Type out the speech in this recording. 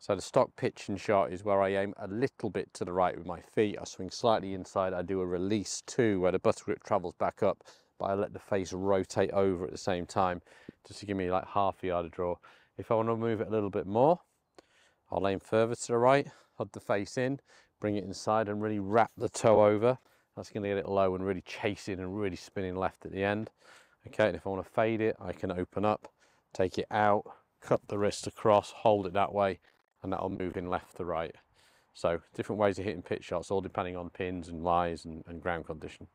So the stock pitching shot is where I aim a little bit to the right with my feet. I swing slightly inside. I do a release two where the butter grip travels back up, but I let the face rotate over at the same time just to give me like half a yard of draw. If I want to move it a little bit more, I'll aim further to the right, hug the face in, bring it inside and really wrap the toe over. That's going to get it low and really chasing and really spinning left at the end. Okay, and if I want to fade it, I can open up, take it out, cut the wrist across, hold it that way, and that'll move in left to right. So different ways of hitting pitch shots, all depending on pins and lies and, and ground condition.